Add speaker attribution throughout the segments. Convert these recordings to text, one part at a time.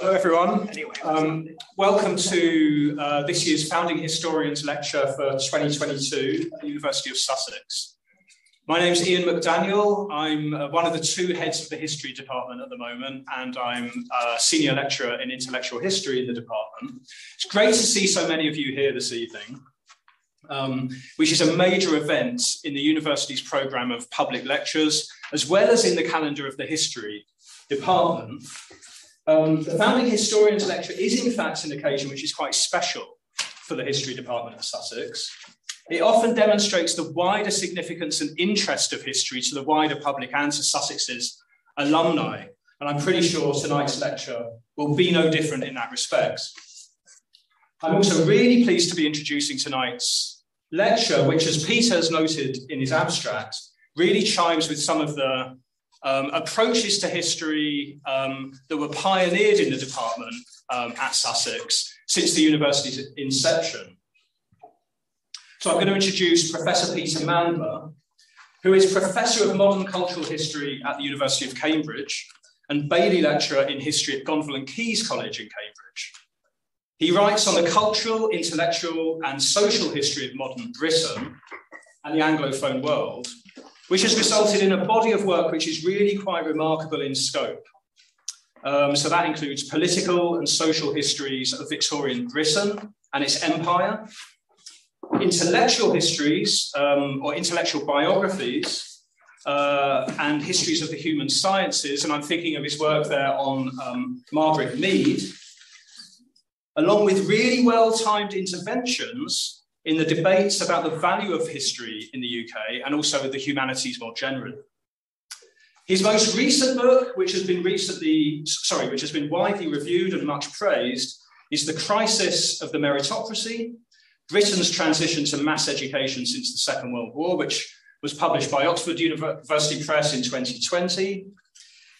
Speaker 1: Hello, everyone. Um, welcome to uh, this year's Founding Historians Lecture for 2022 at the University of Sussex. My name is Iain McDaniel. I'm uh, one of the two heads of the history department at the moment, and I'm a senior lecturer in intellectual history in the department. It's great to see so many of you here this evening um, which is a major event in the university's programme of public lectures, as well as in the calendar of the history department. Um, the Founding Historians Lecture is, in fact, an occasion which is quite special for the history department of Sussex. It often demonstrates the wider significance and interest of history to the wider public and to Sussex's alumni. And I'm pretty sure tonight's lecture will be no different in that respect. I'm also really pleased to be introducing tonight's lecture, which, as Peter has noted in his abstract, really chimes with some of the um, approaches to history um, that were pioneered in the department um, at Sussex since the university's inception. So I'm going to introduce Professor Peter Mandler, who is Professor of Modern Cultural History at the University of Cambridge and Bailey Lecturer in History at Gonville and Caius College in Cambridge. He writes on the cultural, intellectual, and social history of modern Britain and the Anglophone world, which has resulted in a body of work which is really quite remarkable in scope. Um, so that includes political and social histories of Victorian Britain and its empire, intellectual histories um, or intellectual biographies, uh, and histories of the human sciences. And I'm thinking of his work there on um, Margaret Mead, along with really well timed interventions in the debates about the value of history in the UK and also the humanities more generally. His most recent book, which has been recently, sorry, which has been widely reviewed and much praised, is The Crisis of the Meritocracy, Britain's Transition to Mass Education Since the Second World War, which was published by Oxford University Press in 2020.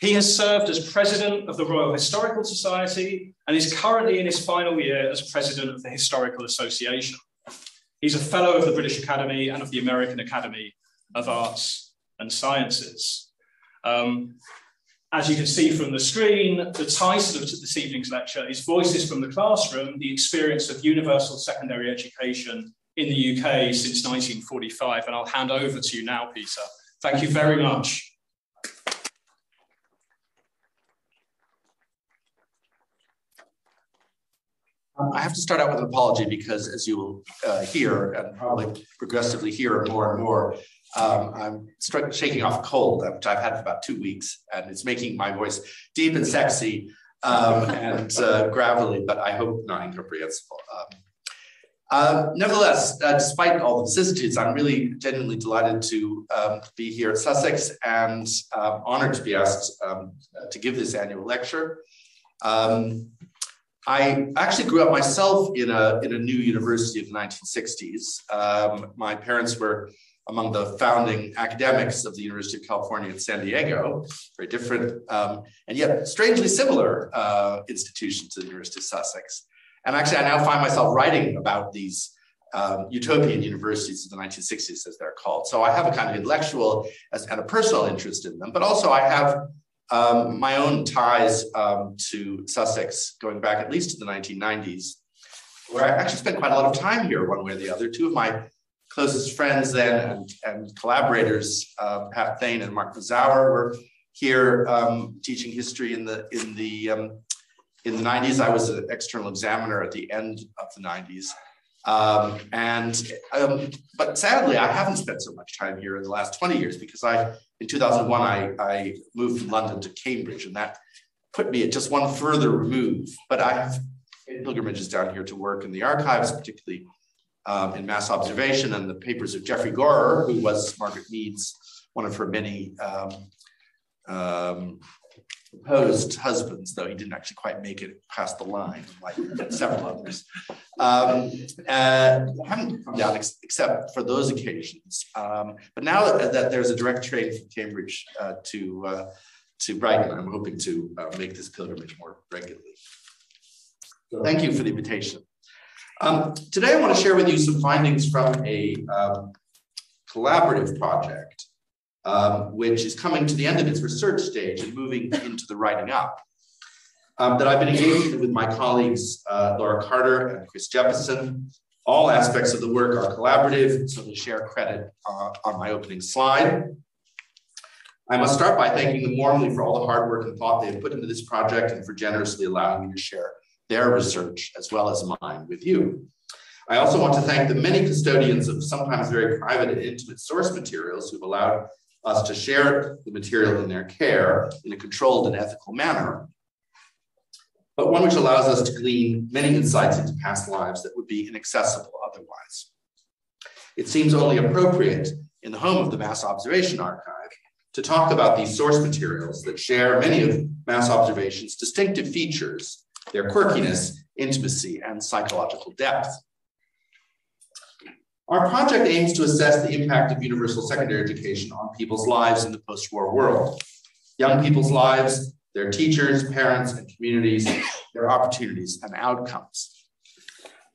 Speaker 1: He has served as president of the Royal Historical Society and is currently in his final year as president of the Historical Association. He's a fellow of the British Academy and of the American Academy of Arts and Sciences. Um, as you can see from the screen, the title of this evening's lecture is Voices from the Classroom, the Experience of Universal Secondary Education in the UK since 1945. And I'll hand over to you now, Peter. Thank you very much.
Speaker 2: Um, I have to start out with an apology because, as you will uh, hear and probably progressively hear more and more, um, I'm shaking off a cold, which I've had for about two weeks, and it's making my voice deep and sexy um, and uh, gravelly, but I hope not incomprehensible. Um, uh, nevertheless, uh, despite all the vicissitudes, I'm really genuinely delighted to um, be here at Sussex and uh, honored to be asked um, to give this annual lecture. Um, I actually grew up myself in a, in a new university of the 1960s. Um, my parents were among the founding academics of the University of California at San Diego, very different um, and yet strangely similar uh, institution to the University of Sussex. And actually, I now find myself writing about these um, utopian universities of the 1960s, as they're called. So I have a kind of intellectual and a personal interest in them, but also I have um, my own ties um, to Sussex, going back at least to the 1990s, where I actually spent quite a lot of time here, one way or the other. Two of my closest friends then and, and collaborators, uh, Pat Thane and Mark Mazower, were here um, teaching history in the in the um, in the 90s. I was an external examiner at the end of the 90s. Um, and um, but sadly, I haven't spent so much time here in the last 20 years because I in 2001, I, I moved from London to Cambridge, and that put me at just one further remove. But I have pilgrimages down here to work in the archives, particularly um, in mass observation and the papers of Geoffrey Gorer, who was Margaret Mead's one of her many um, um, proposed husbands, though he didn't actually quite make it past the line, like several others. Um, and haven't come down ex except for those occasions. Um, but now that, that, there's a direct train from Cambridge uh, to uh, to Brighton, I'm hoping to uh, make this pilgrimage more regularly. Thank you for the invitation. Um, today, I want to share with you some findings from a um, collaborative project um, which is coming to the end of its research stage and moving into the writing up. Um, that I've been engaging with my colleagues, uh, Laura Carter and Chris Jeppesen. All aspects of the work are collaborative, so they share credit uh, on my opening slide. I must start by thanking them warmly for all the hard work and thought they have put into this project and for generously allowing me to share their research as well as mine with you. I also want to thank the many custodians of sometimes very private and intimate source materials who've allowed us to share the material in their care in a controlled and ethical manner, but one which allows us to glean many insights into past lives that would be inaccessible otherwise. It seems only appropriate in the home of the Mass Observation Archive to talk about these source materials that share many of mass observation's distinctive features, their quirkiness, intimacy, and psychological depth. Our project aims to assess the impact of universal secondary education on people's lives in the post-war world. Young people's lives, their teachers, parents, and communities, their opportunities and outcomes.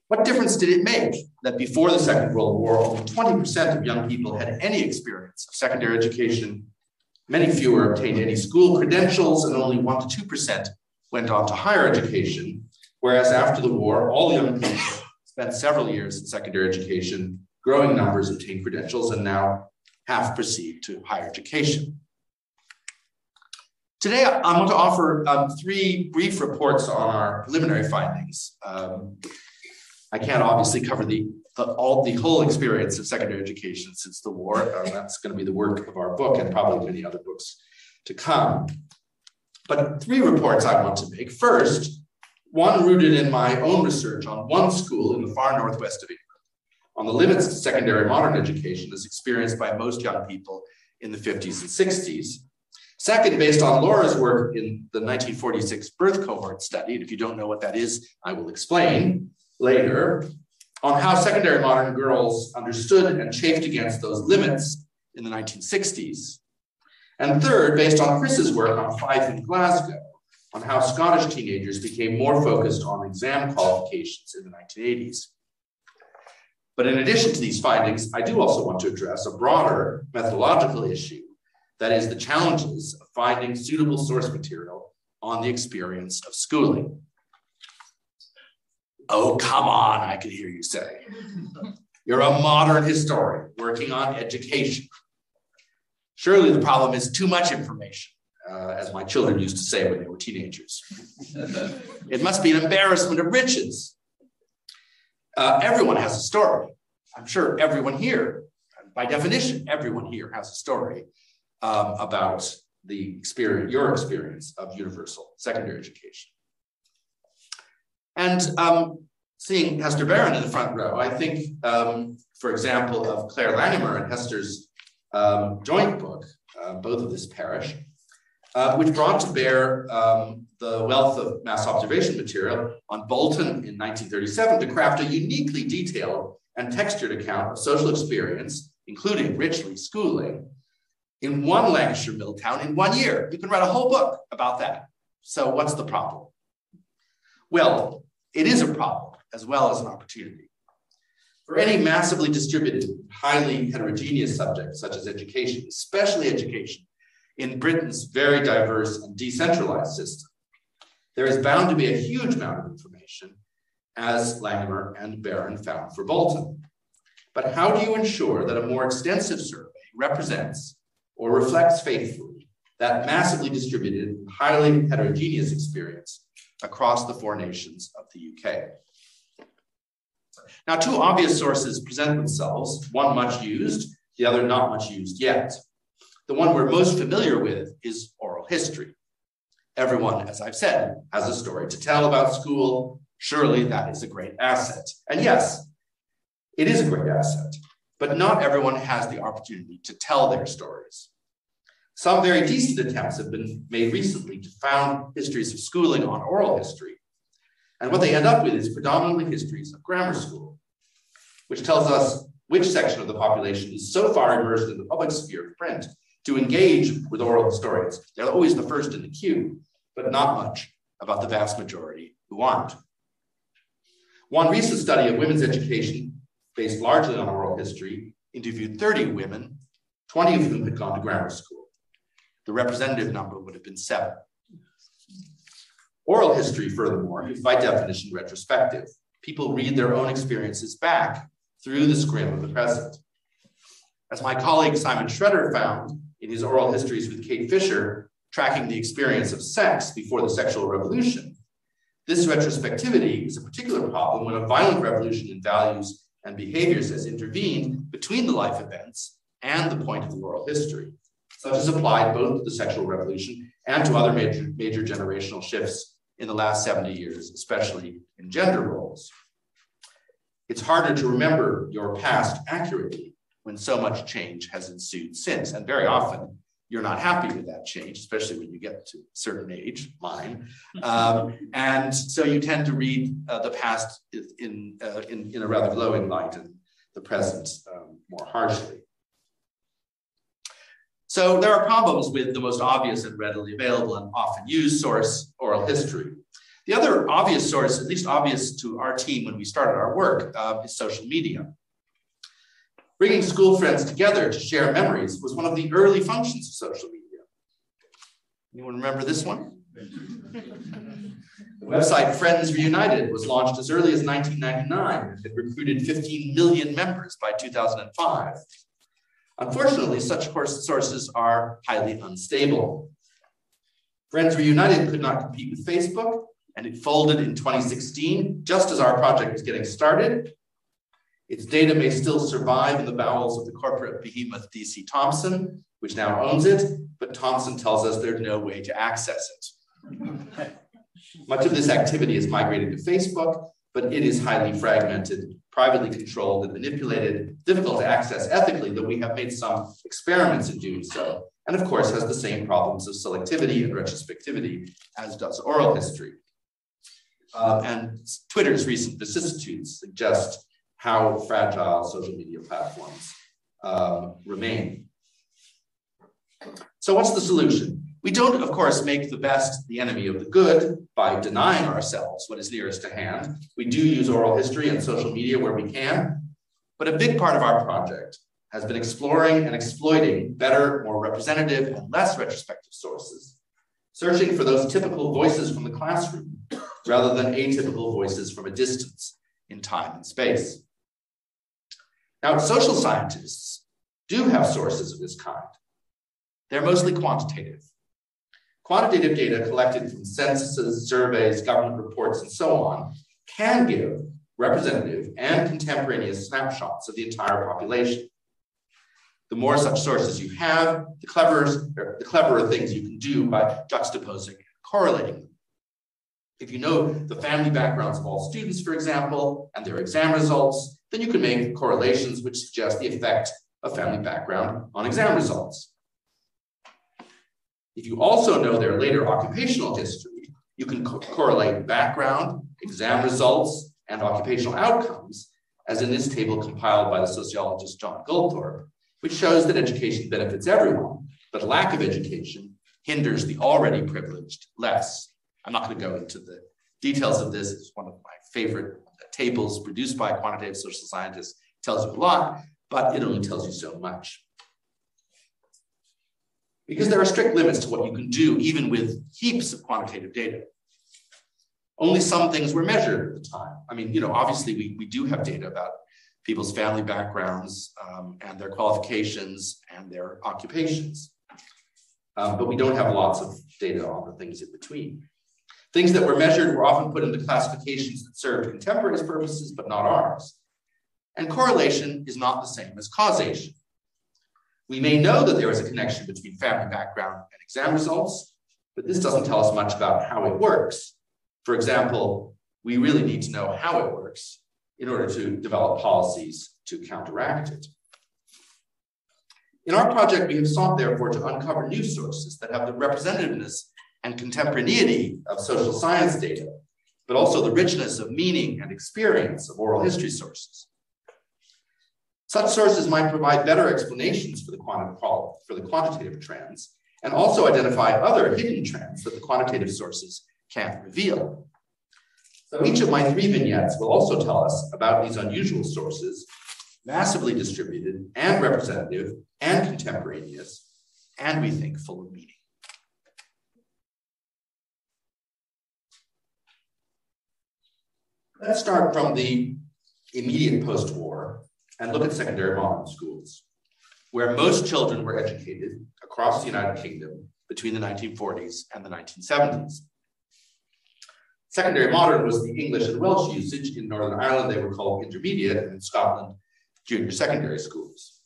Speaker 2: What difference did it make that before the Second World War, only 20% of young people had any experience of secondary education? Many fewer obtained any school credentials, and only 1% to 2% went on to higher education. Whereas after the war, all young people spent several years in secondary education, growing numbers obtain credentials, and now half proceed to higher education. Today, I want to offer um, three brief reports on our preliminary findings. Um, I can't obviously cover the, the, all the whole experience of secondary education since the war. Uh, that's going to be the work of our book and probably many other books to come. But three reports I want to make. First, one rooted in my own research on one school in the far northwest of England, on the limits to secondary modern education as experienced by most young people in the 50s and 60s. Second, based on Laura's work in the 1946 birth cohort study, and if you don't know what that is, I will explain later, on how secondary modern girls understood and chafed against those limits in the 1960s. And third, based on Chris's work on Fife in Glasgow, on how Scottish teenagers became more focused on exam qualifications in the 1980s. But in addition to these findings, I do also want to address a broader methodological issue that is the challenges of finding suitable source material on the experience of schooling. Oh, come on, I can hear you say. You're a modern historian working on education. Surely the problem is too much information uh, as my children used to say when they were teenagers. it must be an embarrassment of riches. Uh, everyone has a story. I'm sure everyone here, by definition, everyone here has a story um, about the experience, your experience of universal secondary education. And um, seeing Hester Barron in the front row, I think, um, for example, of Claire Langhamer and Hester's um, joint book, uh, both of this parish, uh, which brought to bear um, the wealth of mass observation material on Bolton in 1937 to craft a uniquely detailed and textured account of social experience, including richly schooling, in one Lancashire mill town in one year. You can write a whole book about that. So, what's the problem? Well, it is a problem as well as an opportunity. For any massively distributed, highly heterogeneous subject, such as education, especially education, in Britain's very diverse and decentralized system, there is bound to be a huge amount of information, as Langhamer and Barron found for Bolton. But how do you ensure that a more extensive survey represents or reflects faithfully that massively distributed, highly heterogeneous experience across the four nations of the UK? Now, two obvious sources present themselves, one much used, the other not much used yet. The one we're most familiar with is oral history. Everyone, as I've said, has a story to tell about school. Surely that is a great asset. And yes, it is a great asset, but not everyone has the opportunity to tell their stories. Some very decent attempts have been made recently to found histories of schooling on oral history. And what they end up with is predominantly histories of grammar school, which tells us which section of the population is so far immersed in the public sphere of print to engage with oral historians. They're always the first in the queue, but not much about the vast majority who aren't. One recent study of women's education, based largely on oral history, interviewed 30 women, 20 of whom had gone to grammar school. The representative number would have been seven. Oral history, furthermore, is by definition retrospective. People read their own experiences back through the scrim of the present. As my colleague Simon Szreter found in his oral histories with Kate Fisher, tracking the experience of sex before the sexual revolution, this retrospectivity is a particular problem when a violent revolution in values and behaviors has intervened between the life events and the point of the oral history. Such as applied both to the sexual revolution and to other major, major generational shifts in the last 70 years, especially in gender roles. It's harder to remember your past accurately when so much change has ensued since. And very often, you're not happy with that change, especially when you get to a certain age, mine. Um, and so you tend to read uh, the past in, uh, in, in, a rather glowing light and the present um, more harshly. So there are problems with the most obvious and readily available and often used source, oral history. The other obvious source, at least obvious to our team when we started our work, uh, is social media. Bringing school friends together to share memories was one of the early functions of social media. Anyone remember this one? The website Friends Reunited was launched as early as 1999 and recruited 15 million members by 2005. Unfortunately, such sources are highly unstable. Friends Reunited could not compete with Facebook, and it folded in 2016, just as our project was getting started. Its data may still survive in the bowels of the corporate behemoth DC Thomson, which now owns it, but Thomson tells us there's no way to access it. Much of this activity is migrated to Facebook, but it is highly fragmented, privately controlled, and manipulated, difficult to access ethically, though we have made some experiments in doing so, and of course has the same problems of selectivity and retrospectivity as does oral history. Uh, and Twitter's recent vicissitudes suggest how fragile social media platforms um, remain. So what's the solution? We don't, of course, make the best the enemy of the good by denying ourselves what is nearest to hand. We do use oral history and social media where we can, but a big part of our project has been exploring and exploiting better, more representative, and less retrospective sources, searching for those typical voices from the classroom rather than atypical voices from a distance in time and space. Now, social scientists do have sources of this kind. They're mostly quantitative. Quantitative data collected from censuses, surveys, government reports, and so on can give representative and contemporaneous snapshots of the entire population. The more such sources you have, the cleverer, the cleverer things you can do by juxtaposing and correlating them. If you know the family backgrounds of all students, for example, and their exam results, then you can make correlations which suggest the effect of family background on exam results. If you also know their later occupational history, you can co correlate background, exam results, and occupational outcomes, as in this table compiled by the sociologist John Goldthorpe, which shows that education benefits everyone, but lack of education hinders the already privileged less. I'm not going to go into the details of this. It's one of my favorite tables produced by quantitative social scientists tells you a lot, but it only tells you so much. Because there are strict limits to what you can do, even with heaps of quantitative data. Only some things were measured at the time. I mean, you know, obviously we, we do have data about people's family backgrounds um, and their qualifications and their occupations. Um, but we don't have lots of data on the things in between. Things that were measured were often put into classifications that served contemporaries' purposes, but not ours. And correlation is not the same as causation. We may know that there is a connection between family background and exam results, but this doesn't tell us much about how it works. For example, we really need to know how it works in order to develop policies to counteract it. In our project, we have sought, therefore, to uncover new sources that have the representativeness and contemporaneity of social science data, but also the richness of meaning and experience of oral history sources. Such sources might provide better explanations for the, for the quantitative trends and also identify other hidden trends that the quantitative sources can't reveal. So each of my three vignettes will also tell us about these unusual sources massively distributed and representative and contemporaneous, and we think full of meaning. Let's start from the immediate post-war and look at secondary modern schools, where most children were educated across the United Kingdom between the 1940s and the 1970s. Secondary modern was the English and Welsh usage. In Northern Ireland, they were called intermediate, and in Scotland, junior secondary schools.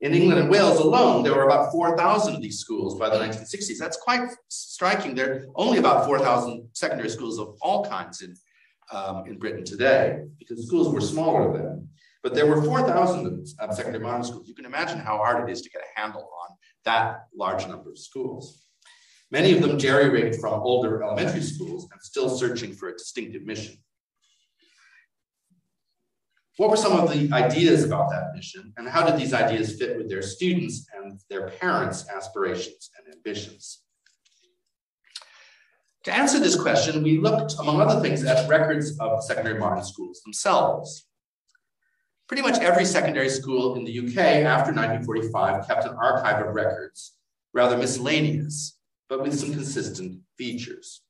Speaker 2: In England and Wales alone, there were about 4,000 of these schools by the 1960s. That's quite striking. There are only about 4,000 secondary schools of all kinds in, um, in Britain today, because schools were smaller then. But there were 4,000 of secondary modern schools. You can imagine how hard it is to get a handle on that large number of schools. Many of them jerry-rigged from older elementary schools and still searching for a distinctive mission. What were some of the ideas about that mission, and how did these ideas fit with their students and their parents' aspirations and ambitions? To answer this question, we looked, among other things, at records of secondary modern schools themselves. Pretty much every secondary school in the UK after 1945 kept an archive of records, rather miscellaneous, but with some consistent features.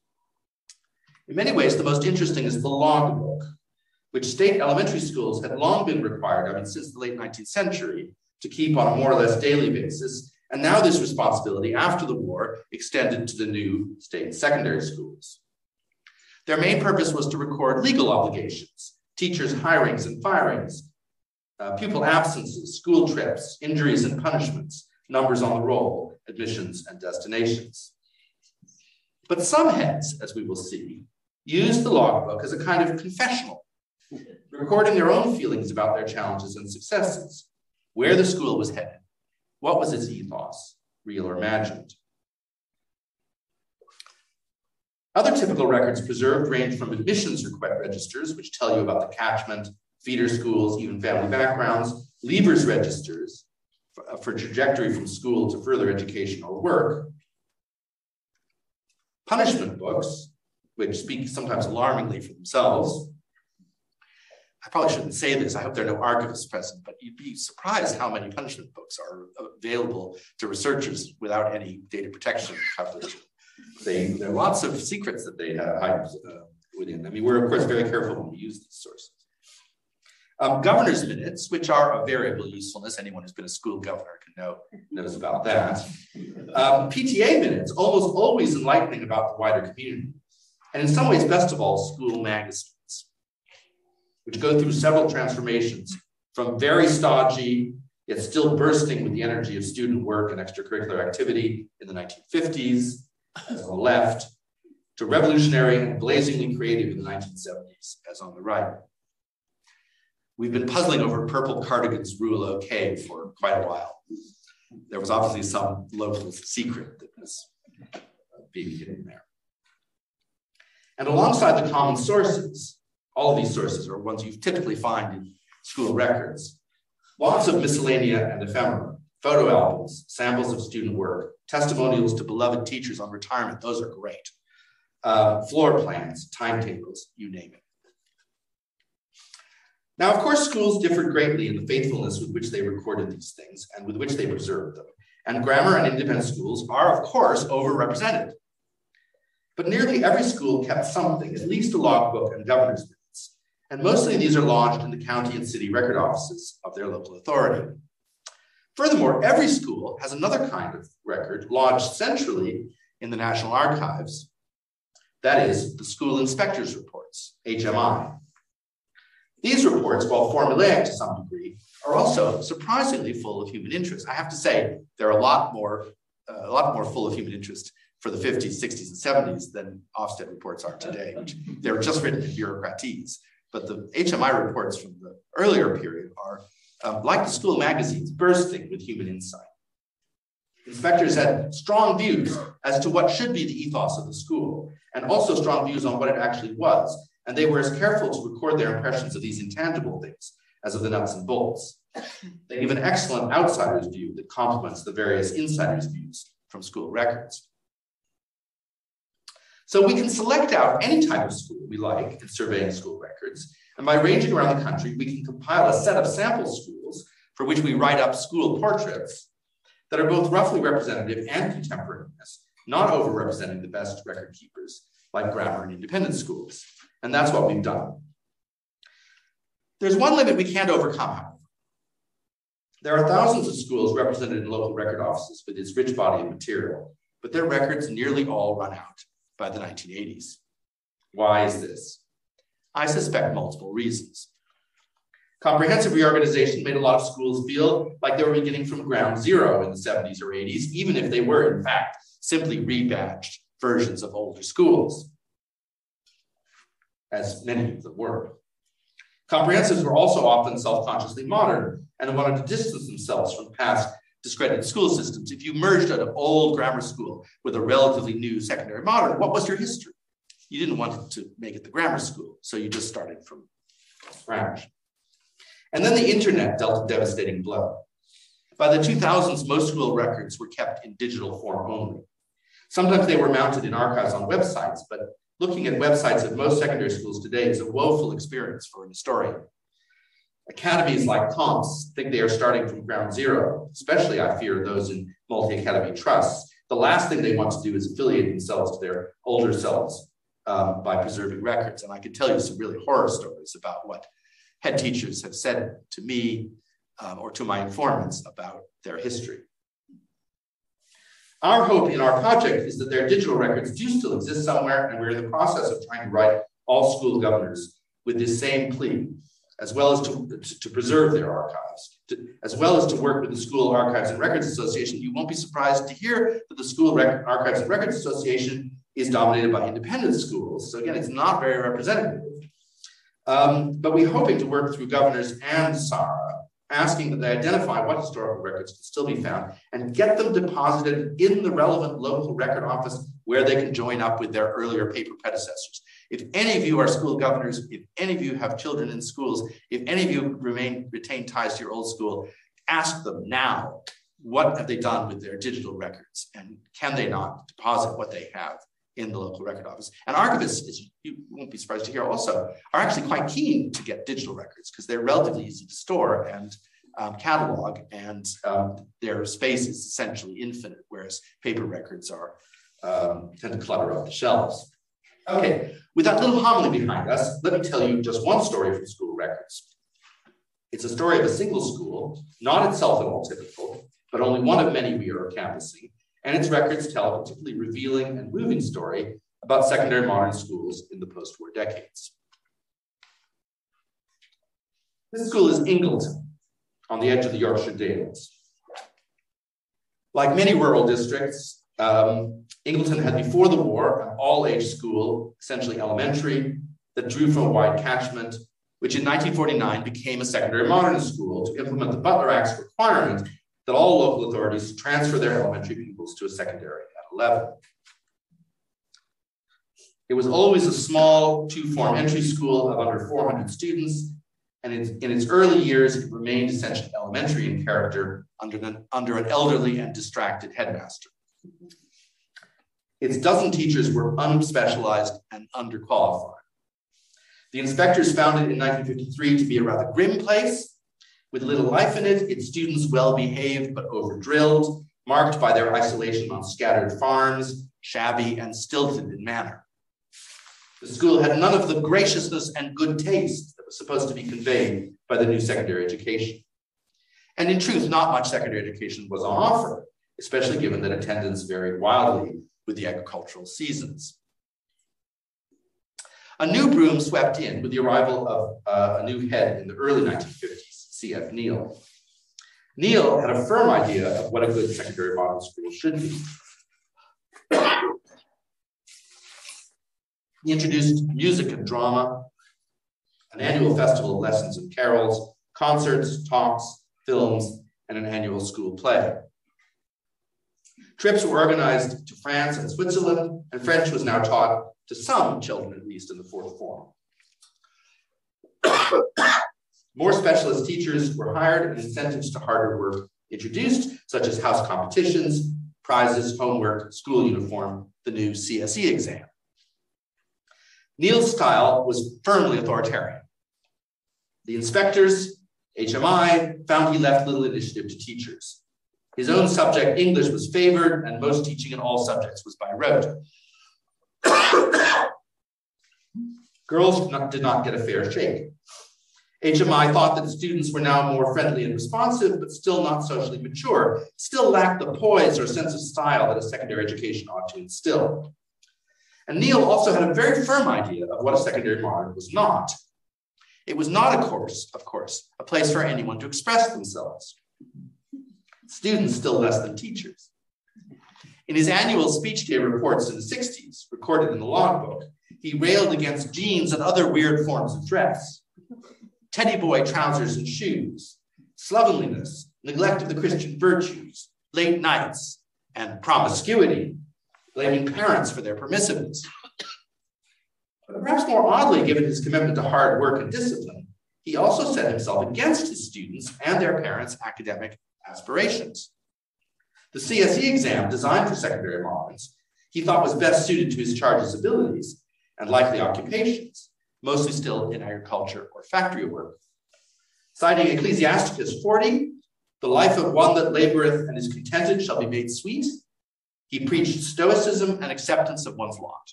Speaker 2: In many ways, the most interesting is the logbook, which state elementary schools had long been required, I mean, since the late 19th century, to keep on a more or less daily basis. And now this responsibility after the war extended to the new state secondary schools. Their main purpose was to record legal obligations, teachers' hirings and firings, uh, pupil absences, school trips, injuries and punishments, numbers on the roll, admissions, and destinations. But some heads, as we will see, used the logbook as a kind of confessional, recording their own feelings about their challenges and successes, where the school was headed, what was its ethos, real or imagined. Other typical records preserved range from admissions registers, which tell you about the catchment, feeder schools, even family backgrounds, leavers registers, uh, for trajectory from school to further education or work. Punishment books, which speak sometimes alarmingly for themselves. I probably shouldn't say this. I hope there are no archivists present, but you'd be surprised how many punishment books are available to researchers without any data protection coverage. They, there are lots of secrets that they uh, hide uh, within. I mean, we're of course very careful when we use these sources. Um, governor's minutes, which are of variable usefulness, anyone who's been a school governor can know knows about that. Um, PTA minutes, almost always enlightening about the wider community, and in some ways, best of all, school magazines, which go through several transformations from very stodgy yet still bursting with the energy of student work and extracurricular activity in the 1950s, as on the left, to revolutionary and blazingly creative in the 1970s, as on the right. We've been puzzling over purple cardigans rule okay for quite a while. There was obviously some local secret that was being hidden there. And alongside the common sources, all of these sources are ones you typically find in school records, lots of miscellanea and ephemera, photo albums, samples of student work, testimonials to beloved teachers on retirement, those are great. Uh, floor plans, timetables, you name it. Now, of course, schools differed greatly in the faithfulness with which they recorded these things and with which they preserved them. And grammar and independent schools are, of course, overrepresented. But nearly every school kept something, at least a logbook and governor's. And mostly these are lodged in the county and city record offices of their local authority. Furthermore, every school has another kind of record lodged centrally in the National Archives. That is, the school inspectors' reports, HMI. These reports, while formulaic to some degree, are also surprisingly full of human interest. I have to say, they're a lot more, uh, a lot more full of human interest for the 50s, 60s, and 70s than Ofsted reports are today, which they were just written in bureaucratese. But the HMI reports from the earlier period are, um, like the school magazines, bursting with human insight. Inspectors had strong views as to what should be the ethos of the school, and also strong views on what it actually was, and they were as careful to record their impressions of these intangible things as of the nuts and bolts. They give an excellent outsider's view that complements the various insiders' views from school records. So we can select out any type of school we like in surveying school records, And by ranging around the country, we can compile a set of sample schools for which we write up school portraits that are both roughly representative and contemporaneous, not overrepresenting the best record keepers like grammar and independent schools. And that's what we've done. There's one limit we can't overcome, however. There are thousands of schools represented in local record offices with its rich body of material, but their records nearly all run out by the 1980s. Why is this? I suspect multiple reasons. Comprehensive reorganization made a lot of schools feel like they were beginning from ground zero in the 70s or 80s, even if they were, in fact, simply rebadged versions of older schools, as many of them were. Comprehensives were also often self-consciously modern and wanted to distance themselves from past discredited school systems. If you merged of old grammar school with a relatively new secondary modern, what was your history? You didn't want to make it the grammar school, so you just started from scratch. And then the internet dealt a devastating blow. By the 2000s, most school records were kept in digital form only. Sometimes they were mounted in archives on websites, but looking at websites of most secondary schools today is a woeful experience for an historian. Academies like Tom's think they are starting from ground zero, especially, I fear, those in multi academy trusts. The last thing they want to do is affiliate themselves to their older selves um, by preserving records. And I can tell you some really horror stories about what head teachers have said to me um, or to my informants about their history. Our hope in our project is that their digital records do still exist somewhere, and we're in the process of trying to write all school governors with this same plea, as well as to, to, preserve their archives, to, as well as to work with the School Archives and Records Association. You won't be surprised to hear that the School Rec Archives and Records Association is dominated by independent schools. So again, it's not very representative. Um, but we're hoping to work through governors and SARA, asking that they identify what historical records can still be found and get them deposited in the relevant local record office where they can join up with their earlier paper predecessors. If any of you are school governors, if any of you have children in schools, if any of you remain retain ties to your old school, ask them now what have they done with their digital records and can they not deposit what they have in the local record office. And archivists, as you won't be surprised to hear also, are actually quite keen to get digital records because they're relatively easy to store and um, catalog, and um, their space is essentially infinite, whereas paper records are um, tend to clutter up the shelves. Okay, with that little homily behind us, let me tell you just one story from school records. It's a story of a single school, not itself at all typical, but only one of many we are canvassing, and its records tell a particularly revealing and moving story about secondary modern schools in the post-war decades. This school is Ingleton, on the edge of the Yorkshire Dales. Like many rural districts, um, Ingleton had before the war an all-age school, essentially elementary, that drew from a wide catchment, which in 1949 became a secondary modern school to implement the Butler Act's requirement that all local authorities transfer their elementary pupils to a secondary at 11. It was always a small two-form entry school of under 400 students, and in, in its early years, it remained essentially elementary in character under under an elderly and distracted headmaster. Its dozen teachers were unspecialized and underqualified. The inspectors found it in 1953 to be a rather grim place, with little life in it, its students well behaved but over drilled, marked by their isolation on scattered farms, shabby and stilted in manner. The school had none of the graciousness and good taste that was supposed to be conveyed by the new secondary education. And in truth, not much secondary education was on offer, especially given that attendance varied wildly with the agricultural seasons. A new broom swept in with the arrival of uh, a new head in the early 1950s. C.F. Neal. Neal had a firm idea of what a good secondary modern school should be. He introduced music and drama, an annual festival of lessons and carols, concerts, talks, films, and an annual school play. Trips were organized to France and Switzerland, and French was now taught to some children, at least in the fourth form. More specialist teachers were hired and incentives to harder work introduced, such as house competitions, prizes, homework, school uniform, the new CSE exam. Neal's style was firmly authoritarian. The inspectors, HMI, found he left little initiative to teachers. His own subject, English, was favored, and most teaching in all subjects was by rote. Girls did not get a fair shake. HMI thought that students were now more friendly and responsive, but still not socially mature, still lacked the poise or sense of style that a secondary education ought to instill. And Neil also had a very firm idea of what a secondary modern was not. It was not a course, of course, a place for anyone to express themselves. Students still less than teachers. In his annual speech day reports in the 60s, recorded in the logbook, he railed against jeans and other weird forms of dress teddy boy trousers and shoes, slovenliness, neglect of the Christian virtues, late nights, and promiscuity, blaming parents for their permissiveness. But perhaps more oddly, given his commitment to hard work and discipline, he also set himself against his students and their parents' academic aspirations. The CSE exam, designed for secondary moderns, he thought was best suited to his charge's abilities and likely occupations, mostly still in agriculture or factory work. Citing Ecclesiasticus 40, the life of one that laboreth and is contented shall be made sweet, he preached stoicism and acceptance of one's lot.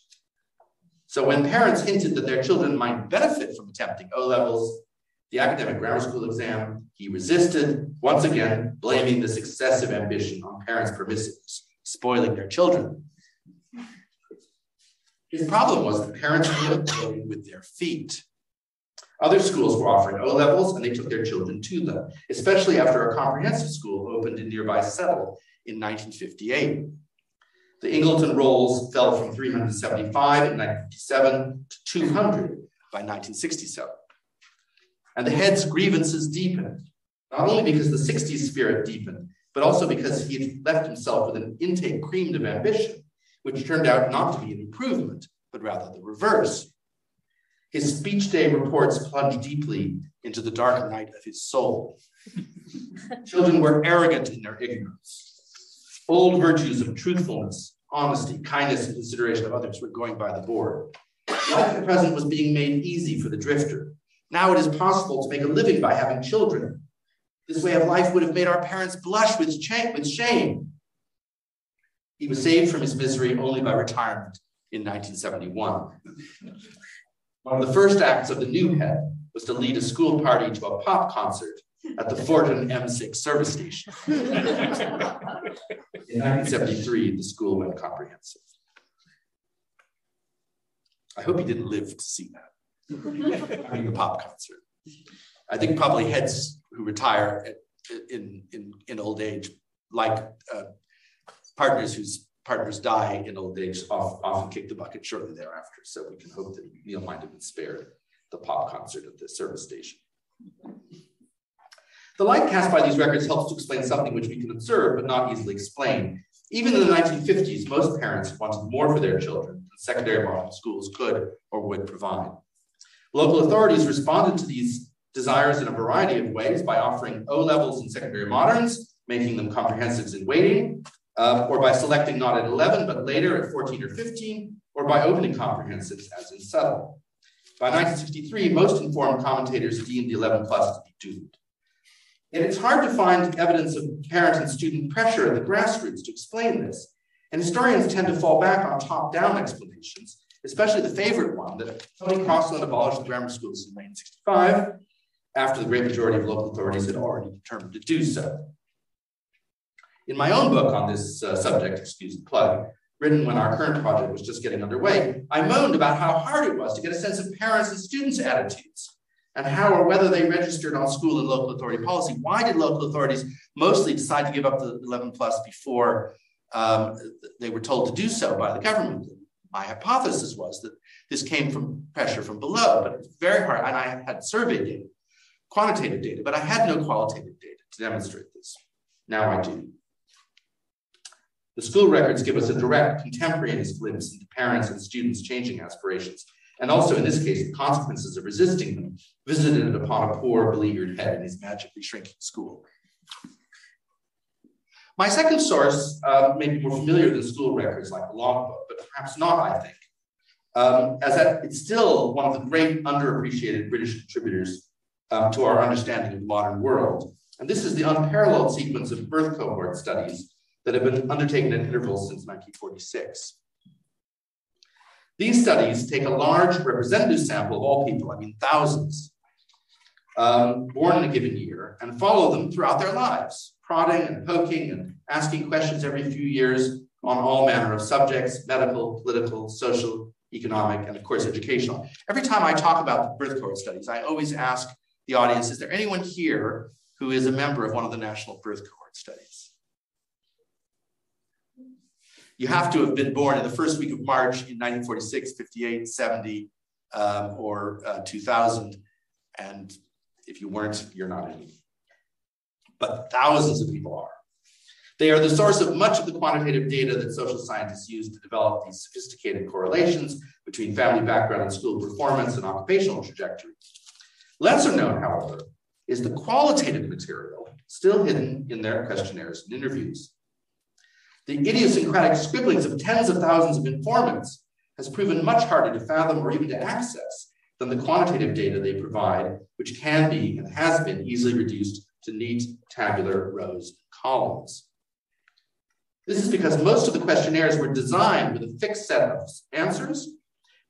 Speaker 2: So when parents hinted that their children might benefit from attempting O levels, the academic grammar school exam, he resisted, once again, blaming this excessive ambition on parents' permissiveness, spoiling their children. His problem was that parents were voting with their feet. Other schools were offering O levels, and they took their children to them, especially after a comprehensive school opened in nearby Settle in 1958. The Ingleton rolls fell from 375 in 1957 to 200 by 1967. And the head's grievances deepened, not only because the 60s spirit deepened, but also because he had left himself with an intake creamed of ambition which turned out not to be an improvement, but rather the reverse. His speech day reports plunged deeply into the dark night of his soul. Children were arrogant in their ignorance. Old virtues of truthfulness, honesty, kindness, and consideration of others were going by the board. Life at present was being made easy for the drifter. Now it is possible to make a living by having children. This way of life would have made our parents blush with shame he was saved from his misery only by retirement in 1971. One of the first acts of the new head was to lead a school party to a pop concert at the Forton M6 service station. in 1973, the school went comprehensive. I hope he didn't live to see that. The pop concert. I think probably heads who retire at, in, in, in old age like uh, partners whose partners die in old age often kick the bucket shortly thereafter. So we can hope that Neil might have been spared the pop concert at the service station. The light cast by these records helps to explain something which we can observe but not easily explain. Even in the 1950s, most parents wanted more for their children than secondary modern schools could or would provide. Local authorities responded to these desires in a variety of ways by offering O levels in secondary moderns, making them comprehensives in waiting, uh, or by selecting not at 11, but later at 14 or 15, or by opening comprehensives as in Settle. By 1963, most informed commentators deemed the 11 plus to be doomed. And it's hard to find evidence of parent and student pressure at the grassroots to explain this. And historians tend to fall back on top-down explanations, especially the favorite one that Tony Crosland abolished the grammar schools in 1965 after the great majority of local authorities had already determined to do so. In my own book on this uh, subject, excuse the plug, written when our current project was just getting underway, I moaned about how hard it was to get a sense of parents and students' attitudes and how or whether they registered on school and local authority policy. Why did local authorities mostly decide to give up the 11 plus before um, they were told to do so by the government? My hypothesis was that this came from pressure from below, but it's very hard. And I had survey data, quantitative data, but I had no qualitative data to demonstrate this. Now I do. The school records give us a direct contemporaneous glimpse into parents and students' changing aspirations, and also in this case, the consequences of resisting them, visited upon a poor, beleaguered head in his magically shrinking school. My second source uh, may be more familiar than school records like the logbook, perhaps not, I think, um, as that it's still one of the great underappreciated British contributors um, to our understanding of the modern world. And this is the unparalleled sequence of birth cohort studies that have been undertaken at intervals since 1946. These studies take a large representative sample of all people, I mean thousands, um, born in a given year, and follow them throughout their lives, prodding and poking and asking questions every few years on all manner of subjects, medical, political, social, economic, and of course, educational. Every time I talk about the birth cohort studies, I always ask the audience, is there anyone here who is a member of one of the national birth cohort studies? You have to have been born in the first week of March in 1946, 58, 70, um, or uh, 2000. And if you weren't, you're not in. But thousands of people are. They are the source of much of the quantitative data that social scientists use to develop these sophisticated correlations between family background and school performance and occupational trajectory. Lesser known, however, is the qualitative material still hidden in their questionnaires and interviews. The idiosyncratic scribblings of tens of thousands of informants has proven much harder to fathom or even to access than the quantitative data they provide, which can be and has been easily reduced to neat tabular rows and columns. This is because most of the questionnaires were designed with a fixed set of answers.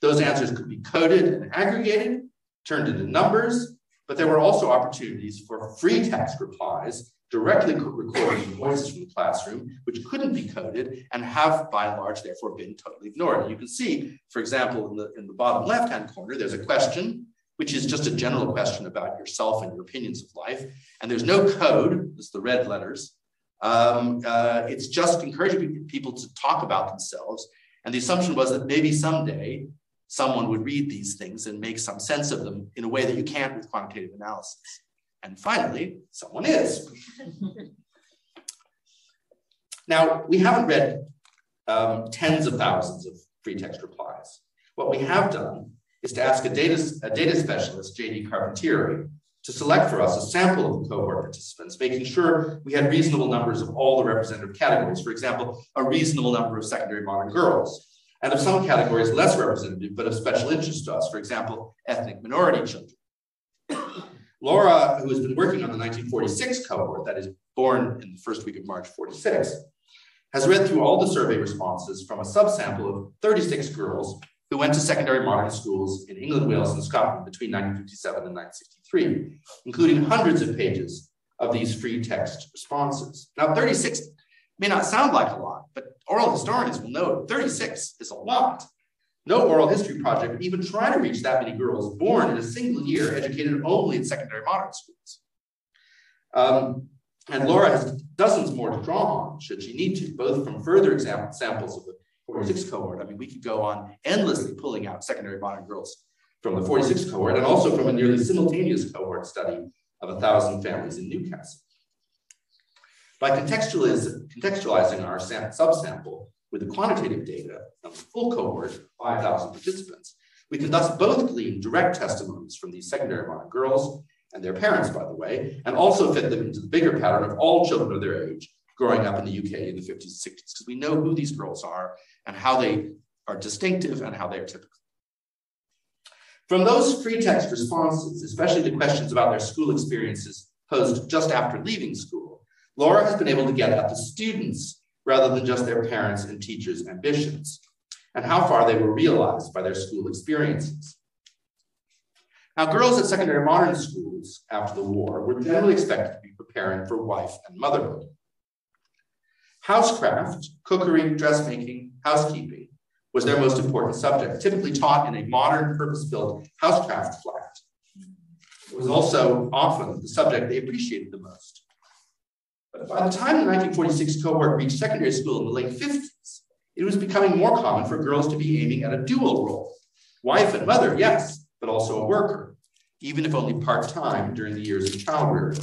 Speaker 2: Those answers could be coded and aggregated, turned into numbers, but there were also opportunities for free text replies directly recording voices from the classroom, which couldn't be coded and have by and large therefore been totally ignored. You can see, for example, in the, in the bottom left-hand corner, there's a question, which is just a general question about yourself and your opinions of life. And there's no code, it's the red letters. Um, uh, it's just encouraging people to talk about themselves. And the assumption was that maybe someday someone would read these things and make some sense of them in a way that you can't with quantitative analysis. And finally, someone is. now, we haven't read um, tens of thousands of free text replies. What we have done is to ask a data, a data specialist, JD Carpentieri, to select for us a sample of the cohort participants, making sure we had reasonable numbers of all the representative categories. For example, a reasonable number of secondary modern girls, and of some categories less representative, but of special interest to us. For example, ethnic minority children. Laura, who has been working on the 1946 cohort, that is born in the first week of March 46, has read through all the survey responses from a subsample of 36 girls who went to secondary modern schools in England, Wales, and Scotland between 1957 and 1963, including hundreds of pages of these free text responses. Now, 36 may not sound like a lot, but oral historians will know 36 is a lot. No oral history project would even try to reach that many girls born in a single year, educated only in secondary modern schools. Um, and Laura has dozens more to draw on, should she need to, both from further example, samples of the 46 cohort. I mean, we could go on endlessly pulling out secondary modern girls from the 46 cohort and also from a nearly simultaneous cohort study of thousand families in Newcastle. By contextualiz contextualizing our subsample with the quantitative data of the full cohort, 5,000 participants, we can thus both glean direct testimonies from these secondary modern girls and their parents, by the way, and also fit them into the bigger pattern of all children of their age growing up in the UK in the 50s, and 60s, because we know who these girls are and how they are distinctive and how they are typical. From those free text responses, especially to questions about their school experiences posed just after leaving school, Laura has been able to get at the students rather than just their parents' and teachers' ambitions, and how far they were realized by their school experiences. Now, girls at secondary modern schools after the war were generally expected to be preparing for wife and motherhood. Housecraft, cookery, dressmaking, housekeeping was their most important subject, typically taught in a modern purpose-built housecraft flat. It was also often the subject they appreciated the most. But by the time the 1946 cohort reached secondary school in the late 50s, it was becoming more common for girls to be aiming at a dual role. Wife and mother, yes, but also a worker, even if only part-time during the years of child rearing.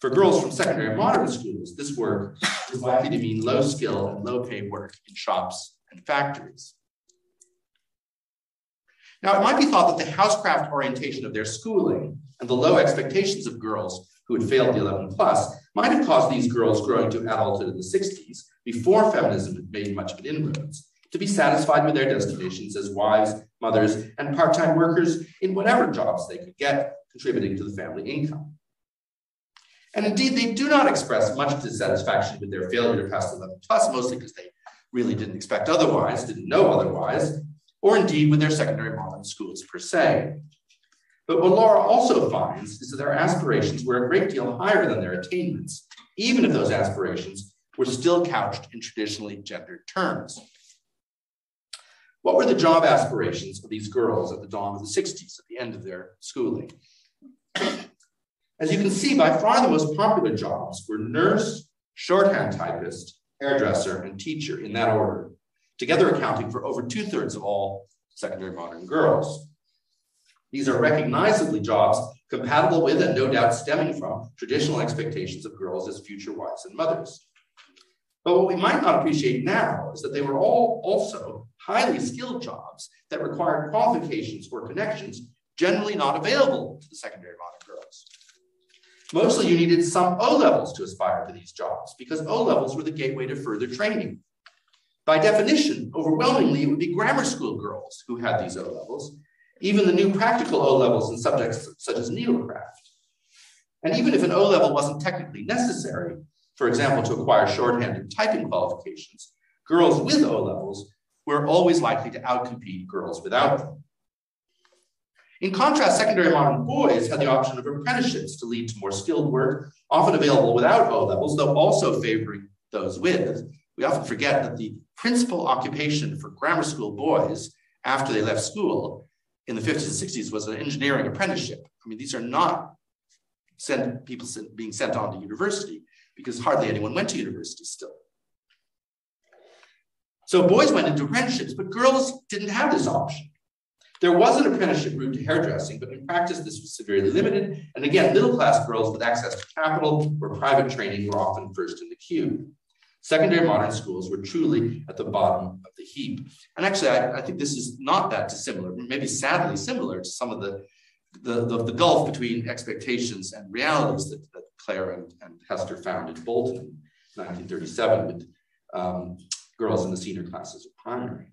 Speaker 2: For girls from secondary and modern schools, this work is likely to mean low skill and low paid work in shops and factories. Now, it might be thought that the housecraft orientation of their schooling and the low expectations of girls who had failed the 11 plus might have caused these girls growing to adulthood in the 60s before feminism had made much of an inroads, to be satisfied with their destinations as wives, mothers, and part time workers in whatever jobs they could get, contributing to the family income. And indeed, they do not express much dissatisfaction with their failure to pass the 11 plus, mostly because they really didn't expect otherwise, didn't know otherwise, or indeed with their secondary modern schools per se. But what Laura also finds is that their aspirations were a great deal higher than their attainments, even if those aspirations were still couched in traditionally gendered terms. What were the job aspirations of these girls at the dawn of the 60s, at the end of their schooling? As you can see, by far the most popular jobs were nurse, shorthand typist, hairdresser, and teacher in that order, together accounting for over two thirds of all secondary modern girls. These are recognizably jobs compatible with and no doubt stemming from traditional expectations of girls as future wives and mothers. But what we might not appreciate now is that they were all also highly skilled jobs that required qualifications or connections generally not available to the secondary modern girls. Mostly you needed some O levels to aspire to these jobs because O levels were the gateway to further training. By definition, overwhelmingly, it would be grammar school girls who had these O levels, even the new practical O levels in subjects such as needlecraft. And even if an O level wasn't technically necessary, for example, to acquire shorthand and typing qualifications, girls with O levels were always likely to outcompete girls without them. In contrast, secondary modern boys had the option of apprenticeships to lead to more skilled work, often available without O levels, though also favoring those with. We often forget that the principal occupation for grammar school boys after they left school in the 50s and 60s was an engineering apprenticeship. I mean, these are not sent, people being sent on to university because hardly anyone went to university still. So boys went into apprenticeships, but girls didn't have this option. There was an apprenticeship route to hairdressing, but in practice, this was severely limited. And again, middle class girls with access to capital or private training were often first in the queue. Secondary modern schools were truly at the bottom of the heap. And actually, I, I think this is not that dissimilar, maybe sadly similar to some of the, the, the, the gulf between expectations and realities that, that Claire and, and Hester found in Bolton in 1937 with um, girls in the senior classes of primary.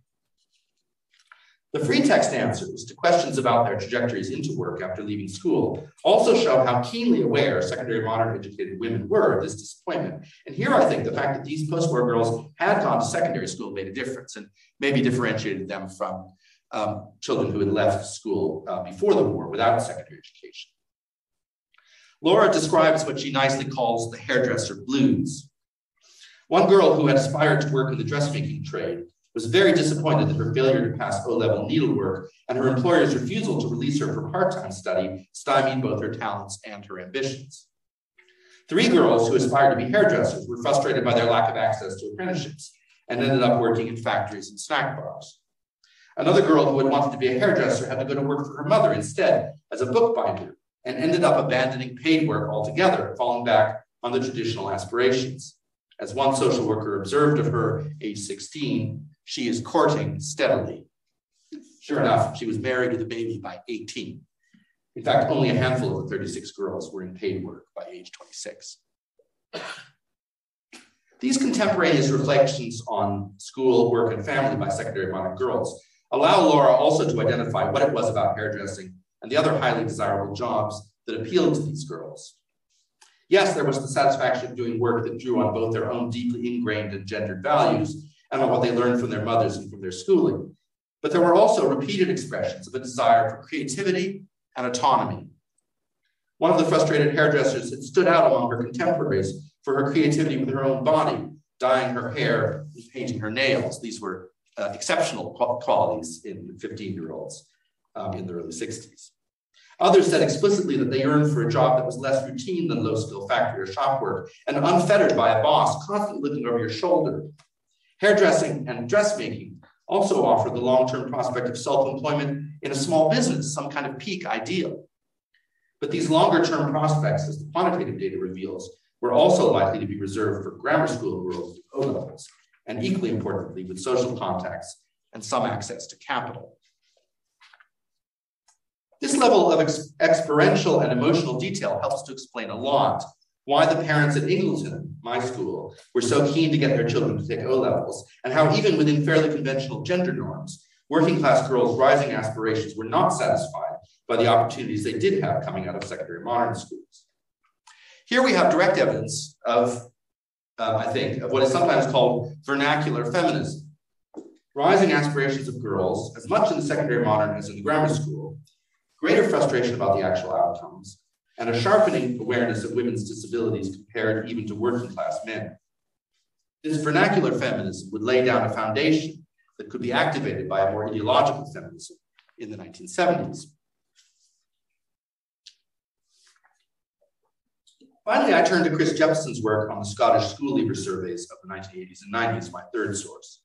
Speaker 2: The free text answers to questions about their trajectories into work after leaving school also show how keenly aware secondary modern educated women were of this disappointment. And here I think the fact that these post-war girls had gone to secondary school made a difference and maybe differentiated them from um, children who had left school uh, before the war without secondary education. Laura describes what she nicely calls the hairdresser blues. One girl who had aspired to work in the dressmaking trade was very disappointed that her failure to pass O-level needlework and her employer's refusal to release her for part-time study stymied both her talents and her ambitions. Three girls who aspired to be hairdressers were frustrated by their lack of access to apprenticeships and ended up working in factories and snack bars. Another girl who had wanted to be a hairdresser had to go to work for her mother instead as a bookbinder and ended up abandoning paid work altogether, falling back on the traditional aspirations. As one social worker observed of her, age 16, she is courting steadily. Sure enough, she was married with a baby by 18. In fact, only a handful of the 36 girls were in paid work by age 26. These contemporaneous reflections on school, work, and family by secondary modern girls allow Laura also to identify what it was about hairdressing and the other highly desirable jobs that appealed to these girls. Yes, there was the satisfaction of doing work that drew on both their own deeply ingrained and gendered values and on what they learned from their mothers and from their schooling. But there were also repeated expressions of a desire for creativity and autonomy. One of the frustrated hairdressers had stood out among her contemporaries for her creativity with her own body, dyeing her hair and painting her nails. These were uh, exceptional qualities in 15 year olds um, in the early 60s. Others said explicitly that they yearned for a job that was less routine than low skill factory or shop work and unfettered by a boss constantly looking over your shoulder Hairdressing and dressmaking also offer the long-term prospect of self-employment in a small business, some kind of peak ideal. But these longer-term prospects, as the quantitative data reveals, were also likely to be reserved for grammar school with O levels, and equally importantly, with social contacts and some access to capital. This level of ex experiential and emotional detail helps to explain a lot why the parents at Ingleton, my school, were so keen to get their children to take O levels, and how even within fairly conventional gender norms, working class girls' rising aspirations were not satisfied by the opportunities they did have coming out of secondary modern schools. Here we have direct evidence of, uh, I think, of what is sometimes called vernacular feminism. Rising aspirations of girls, as much in the secondary modern as in the grammar school, greater frustration about the actual outcomes, and a sharpening awareness of women's disabilities compared even to working class men. This vernacular feminism would lay down a foundation that could be activated by a more ideological feminism in the 1970s. Finally, I turn to Chris Jeppesen's work on the Scottish school leaver surveys of the 1980s and 90s, my third source.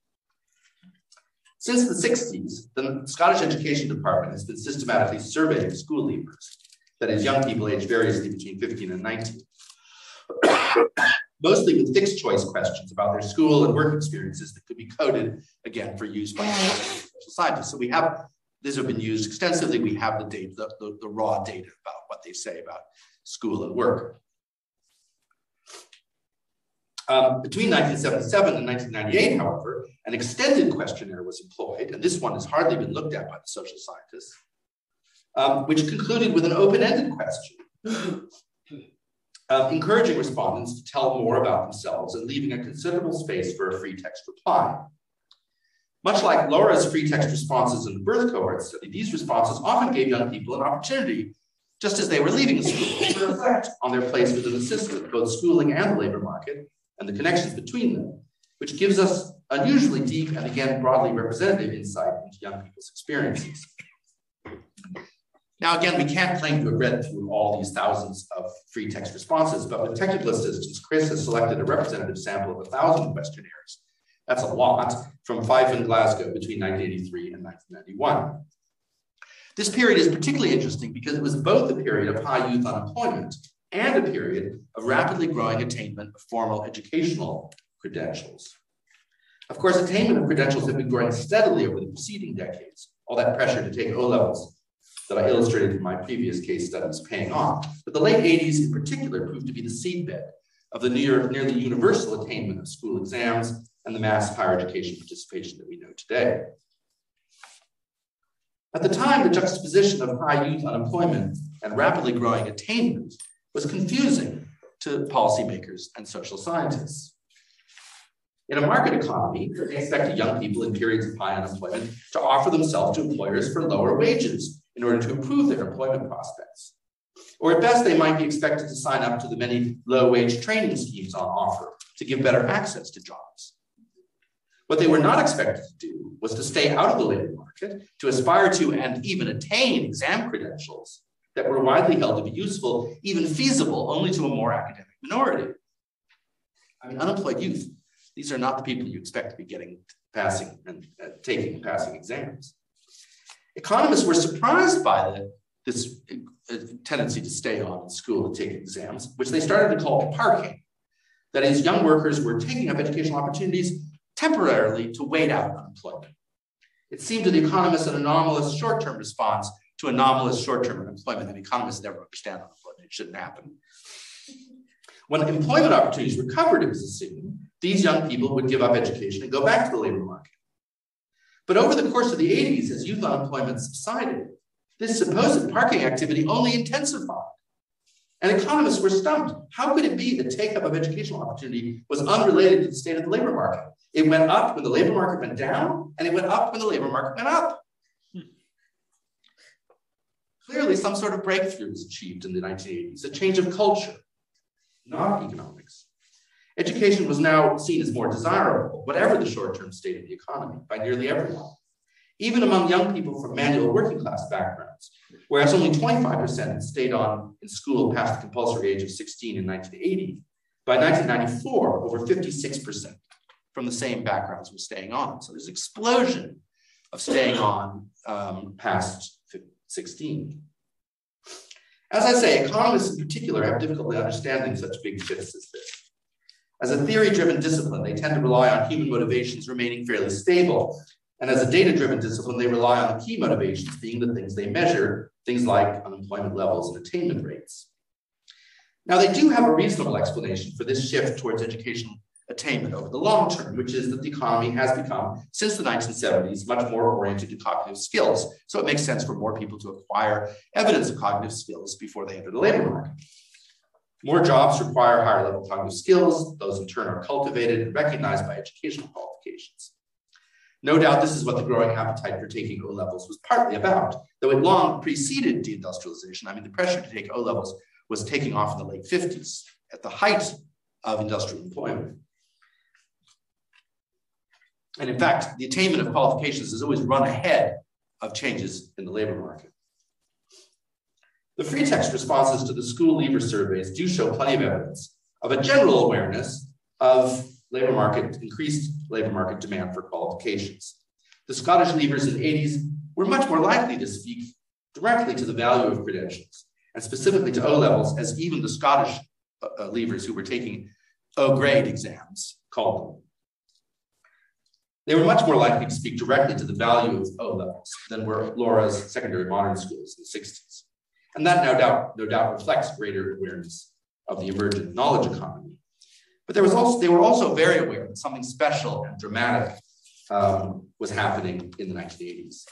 Speaker 2: Since the 60s, the Scottish Education Department has been systematically surveying school leavers that is young people aged variously between 15 and 19. Mostly with fixed choice questions about their school and work experiences that could be coded again for use by social scientists. So we have, these have been used extensively. We have the data, the, the, the raw data about what they say about school and work. Um, between 1977 and 1998, however, an extended questionnaire was employed, and this one has hardly been looked at by the social scientists, um, which concluded with an open-ended question, uh, encouraging respondents to tell more about themselves and leaving a considerable space for a free text reply. Much like Laura's free text responses in the birth cohort study, these responses often gave young people an opportunity, just as they were leaving school, to reflect on their place within the system, both schooling and the labor market, and the connections between them, which gives us unusually deep and again broadly representative insight into young people's experiences. Now, again, we can't claim to have read through all these thousands of free text responses, but with technical assistance, Chris has selected a representative sample of a thousand questionnaires. That's a lot from Fife and Glasgow between 1983 and 1991. This period is particularly interesting because it was both a period of high youth unemployment and a period of rapidly growing attainment of formal educational credentials. Of course, attainment of credentials had been growing steadily over the preceding decades. All that pressure to take O levels that I illustrated in my previous case studies paying off. But the late 80s in particular proved to be the seedbed of the near, nearly universal attainment of school exams and the mass higher education participation that we know today. At the time, the juxtaposition of high youth unemployment and rapidly growing attainment was confusing to policymakers and social scientists. In a market economy, they expected young people in periods of high unemployment to offer themselves to employers for lower wages in order to improve their employment prospects. Or at best, they might be expected to sign up to the many low wage training schemes on offer to give better access to jobs. What they were not expected to do was to stay out of the labor market, to aspire to and even attain exam credentials that were widely held to be useful, even feasible, only to a more academic minority. I mean, unemployed youth, these are not the people you expect to be getting passing and uh, taking passing exams. Economists were surprised by the, this uh, tendency to stay on in school and take exams, which they started to call parking. That is, young workers were taking up educational opportunities temporarily to wait out unemployment. It seemed to the economists an anomalous short term response to anomalous short term unemployment, and economists never understand unemployment. It shouldn't happen. When employment opportunities recovered, it was assumed these young people would give up education and go back to the labor market. But over the course of the 80s, as youth unemployment subsided, this supposed parking activity only intensified. And economists were stumped. How could it be that take up of educational opportunity was unrelated to the state of the labor market? It went up when the labor market went down, and it went up when the labor market went up. Hmm. Clearly, some sort of breakthrough was achieved in the 1980s, a change of culture, not economics. Education was now seen as more desirable, whatever the short term state of the economy, by nearly everyone, even among young people from manual working class backgrounds, whereas only 25% stayed on in school past the compulsory age of 16 in 1980. By 1994, over 56% from the same backgrounds were staying on. So there's an explosion of staying on um, past 16. As I say, economists in particular have difficulty understanding such big shifts as this. As a theory driven discipline, they tend to rely on human motivations remaining fairly stable. And as a data driven discipline, they rely on the key motivations being the things they measure, things like unemployment levels and attainment rates. Now, they do have a reasonable explanation for this shift towards educational attainment over the long term, which is that the economy has become, since the 1970s, much more oriented to cognitive skills. So it makes sense for more people to acquire evidence of cognitive skills before they enter the labor market. More jobs require higher level cognitive skills. Those in turn are cultivated and recognized by educational qualifications. No doubt this is what the growing appetite for taking O levels was partly about, though it long preceded deindustrialization. I mean, the pressure to take O levels was taking off in the late 50s at the height of industrial employment. And in fact, the attainment of qualifications has always run ahead of changes in the labor market. The free text responses to the school leaver surveys do show plenty of evidence of a general awareness of labor market, increased labor market demand for qualifications. The Scottish leavers in the 80s were much more likely to speak directly to the value of credentials, and specifically to O levels, as even the Scottish uh, uh leavers who were taking O grade exams called them. They were much more likely to speak directly to the value of O levels than were Laura's secondary modern schools in the 60s. And that no doubt, no doubt reflects greater awareness of the emergent knowledge economy. But there was also, they were also very aware that something special and dramatic um, was happening in the 1980s.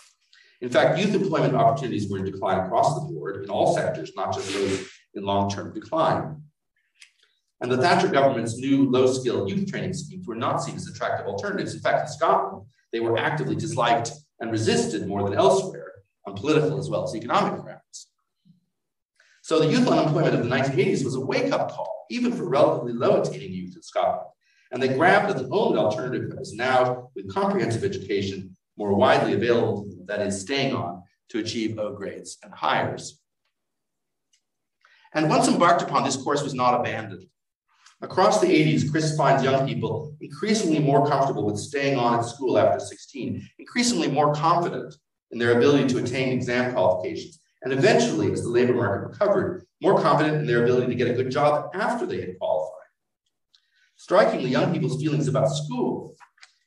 Speaker 2: In fact, youth employment opportunities were in decline across the board in all sectors, not just those in long-term decline. And the Thatcher government's new low-skilled youth training schemes were not seen as attractive alternatives. In fact, in Scotland, they were actively disliked and resisted more than elsewhere on political as well as economic grounds. So the youth unemployment of the 1980s was a wake-up call, even for relatively low-attaining youth in Scotland. And they grabbed at the only alternative that was now, with comprehensive education, more widely available to them, that is, staying on to achieve O grades and Highers. And once embarked upon, this course was not abandoned. Across the 80s, Chris finds young people increasingly more comfortable with staying on at school after 16, increasingly more confident in their ability to attain exam qualifications, and eventually, as the labor market recovered, more confident in their ability to get a good job after they had qualified. Strikingly, young people's feelings about school,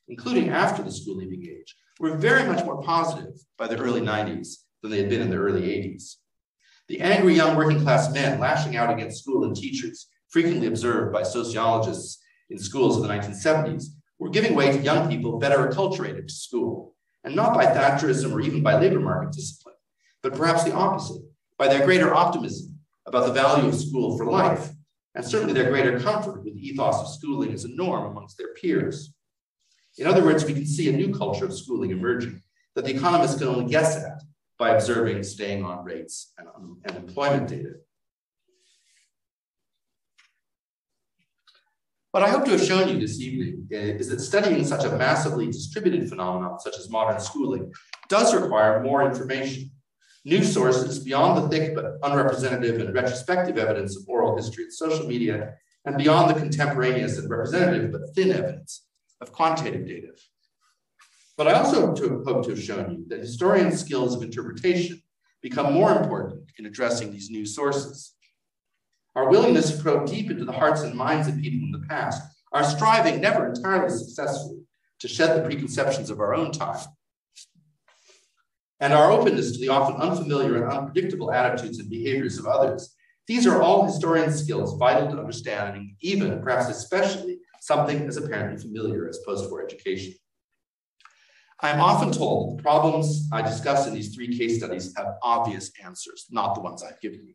Speaker 2: including after the school leaving age, were very much more positive by the early 90s than they had been in the early 80s. The angry young working class men lashing out against school and teachers frequently observed by sociologists in schools of the 1970s, were giving way to young people better acculturated to school, and not by Thatcherism or even by labor market but perhaps the opposite, by their greater optimism about the value of school for life, and certainly their greater comfort with the ethos of schooling as a norm amongst their peers. In other words, we can see a new culture of schooling emerging that the economists can only guess at by observing staying on rates and, um, and employment data. What I hope to have shown you this evening uh, is that studying such a massively distributed phenomenon, such as modern schooling, does require more information. New sources beyond the thick but unrepresentative and retrospective evidence of oral history and social media, and beyond the contemporaneous and representative but thin evidence of quantitative data. But I also hope to, have shown you that historians' skills of interpretation become more important in addressing these new sources our willingness to probe deep into the hearts and minds of people in the past, our striving, never entirely successfully, to shed the preconceptions of our own time, and our openness to the often unfamiliar and unpredictable attitudes and behaviors of others. These are all historian skills vital to understanding, even, perhaps especially, something as apparently familiar as post-war education. I am often told that the problems I discuss in these three case studies have obvious answers, not the ones I've given you.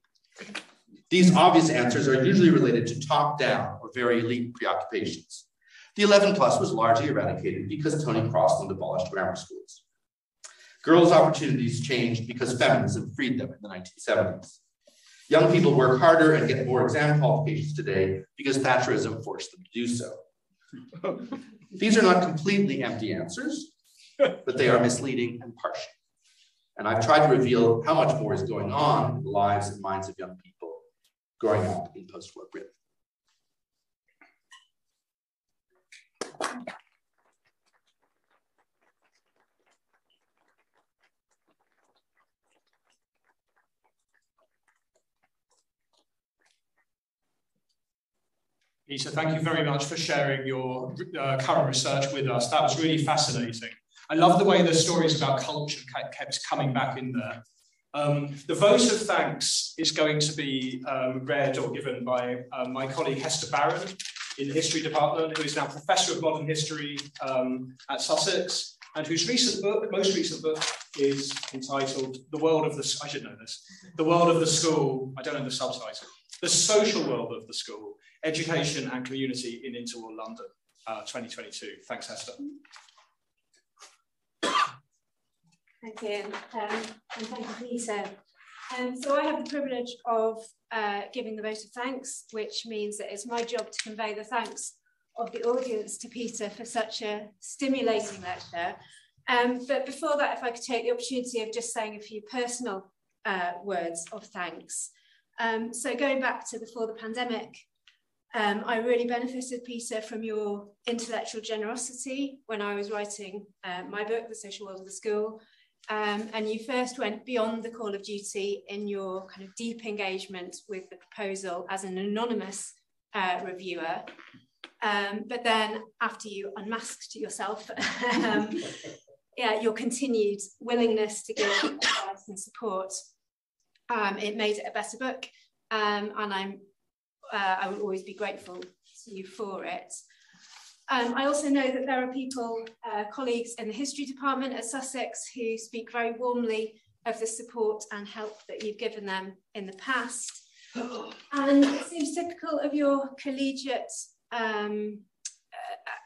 Speaker 2: These obvious answers are usually related to top-down or very elite preoccupations. The 11 plus was largely eradicated because Tony Crosland abolished grammar schools. Girls' opportunities changed because feminism freed them in the 1970s. Young people work harder and get more exam qualifications today because Thatcherism forced them to do so. These are not completely empty answers, but they are misleading and partial. And I've tried to reveal how much more is going on in the lives and minds of young people growing up in post-war Britain.
Speaker 1: Peter, thank you very much for sharing your uh, current research with us. That was really fascinating. I love the way the stories about culture kept coming back in there. Um, the vote of thanks is going to be um, read or given by uh, my colleague Hester Barron in the History Department, who is now Professor of Modern History um, at Sussex, and whose recent book, most recent book, is entitled The World of the, I should know this, The World of the School, I don't know the subtitle, The Social World of the School, Education and Community in Interwar London, uh, 2022. Thanks, Hester.
Speaker 3: Thank you, um, and thank you, Peter. Um, so I have the privilege of uh, giving the vote of thanks, which means that it's my job to convey the thanks of the audience to Peter for such a stimulating lecture. Um, but before that, if I could take the opportunity of just saying a few personal uh, words of thanks. Um, so going back to before the pandemic, um, I really benefited, Peter, from your intellectual generosity when I was writing uh, my book, The Social World of the School, um, and you first went beyond the call of duty in your kind of deep engagement with the proposal as an anonymous uh, reviewer. Um, but then after you unmasked yourself, um, yeah, your continued willingness to give advice and support, um, it made it a better book. Um, and I'm, uh, I will always be grateful to you for it. Um, I also know that there are people, uh, colleagues in the history department at Sussex who speak very warmly of the support and help that you've given them in the past. And it seems typical of your collegiate um,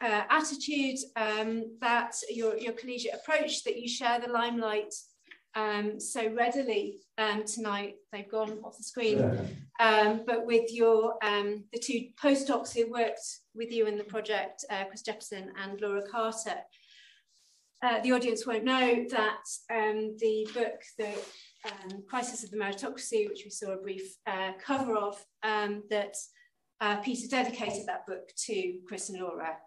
Speaker 3: uh, uh, attitude, um, that your, your collegiate approach, that you share the limelight um, so readily um, tonight. They've gone off the screen. Um, but with your um, the two postdocs who worked with you in the project, uh, Chris Jeppesen and Laura Carter, uh, the audience won't know that um, the book, the um, Crisis of the Meritocracy, which we saw a brief uh, cover of, that uh, Peter dedicated that book to Chris and Laura,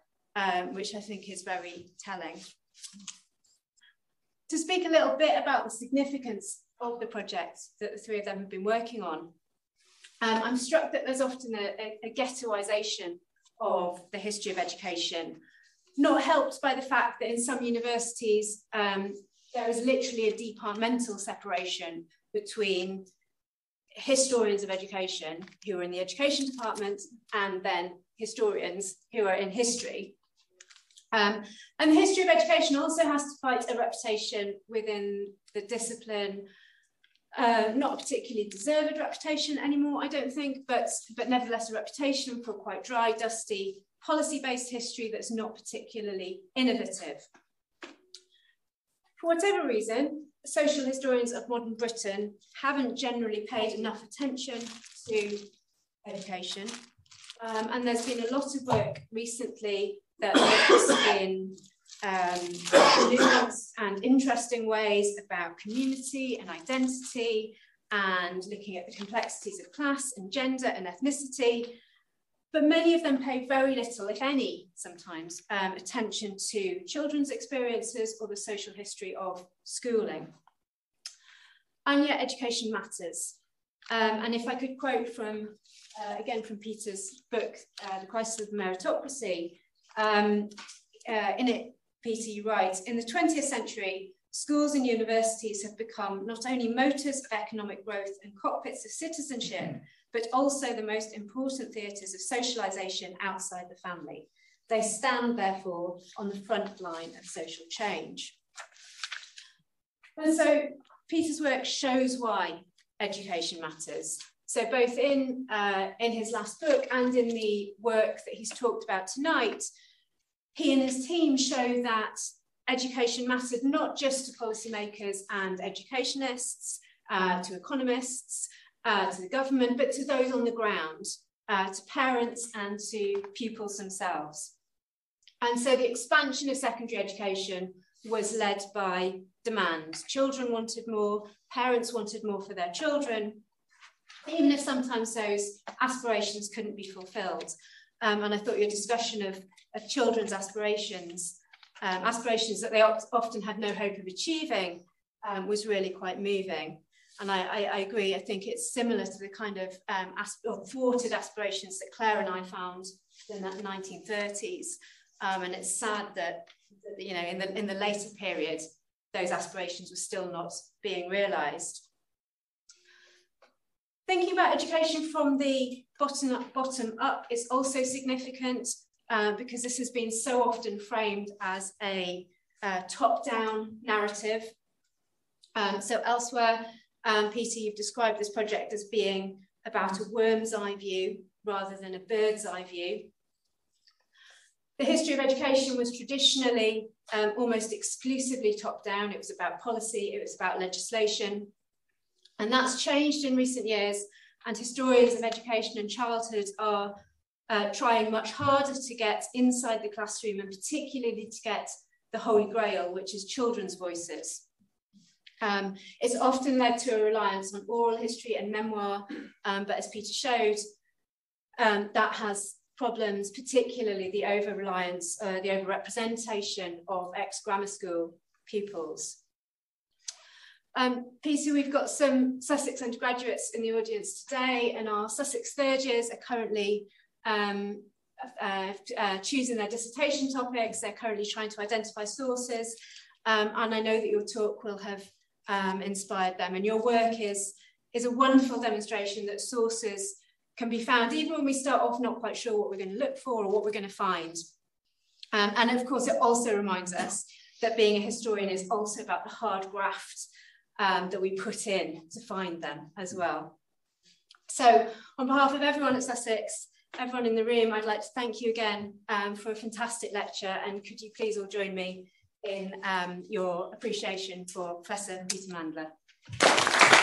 Speaker 3: which I think is very telling to speak a little bit about the significance of the project that the three of them have been working on, um, I'm struck that there's often a, a, a ghettoisation of the history of education, not helped by the fact that in some universities um, there is literally a departmental separation between historians of education who are in the education department and then historians who are in history. Um, and the history of education also has to fight a reputation within the discipline, uh, not a particularly deserved reputation anymore, I don't think, but, but nevertheless a reputation for quite dry, dusty, policy-based history that's not particularly innovative. For whatever reason, social historians of modern Britain haven't generally paid enough attention to education. Um, and there's been a lot of work recently that looks in um, nuanced and interesting ways about community and identity and looking at the complexities of class and gender and ethnicity. But many of them pay very little, if any, sometimes, um, attention to children's experiences or the social history of schooling. And yet education matters. Um, and if I could quote from, uh, again, from Peter's book, uh, The Crisis of Meritocracy, um, uh, in it, Peter, writes, in the 20th century, schools and universities have become not only motors of economic growth and cockpits of citizenship, but also the most important theatres of socialisation outside the family. They stand, therefore, on the front line of social change. And so Peter's work shows why education matters. So both in, uh, in his last book and in the work that he's talked about tonight, he and his team show that education mattered not just to policymakers and educationists, uh, to economists, uh, to the government, but to those on the ground, uh, to parents and to pupils themselves. And so the expansion of secondary education was led by demand. Children wanted more, parents wanted more for their children, even if sometimes those aspirations couldn't be fulfilled. Um, and I thought your discussion of of children's aspirations, um, aspirations that they often had no hope of achieving, um, was really quite moving. And I, I, I, agree, I think it's similar to the kind of um, thwarted aspirations that Claire and I found in the 1930s. Um, and it's sad that, that, you know, in the, in the later period, those aspirations were still not being realised. Thinking about education from the bottom up, bottom up is also significant uh, because this has been so often framed as a uh, top-down narrative. Um, so elsewhere, um, Peter, you've described this project as being about a worm's eye view rather than a bird's eye view. The history of education was traditionally um, almost exclusively top down. It was about policy, it was about legislation. And that's changed in recent years. And historians of education and childhood are uh, trying much harder to get inside the classroom and particularly to get the holy grail, which is children's voices. Um, it's often led to a reliance on oral history and memoir, um, but as Peter showed, um, that has problems, particularly the over-reliance, uh, the over-representation of ex-grammar school pupils. Um, Peter, we've got some Sussex undergraduates in the audience today, and our Sussex third years are currently um, uh, uh, choosing their dissertation topics. They're currently trying to identify sources, um, and I know that your talk will have um, inspired them. And your work is, is a wonderful demonstration that sources can be found even when we start off not quite sure what we're going to look for or what we're going to find. Um, and of course, it also reminds us that being a historian is also about the hard graft um, that we put in to find them as well. So on behalf of everyone at Sussex, everyone in the room, I'd like to thank you again um, for a fantastic lecture and could you please all join me in um, your appreciation for Professor Peter Mandler.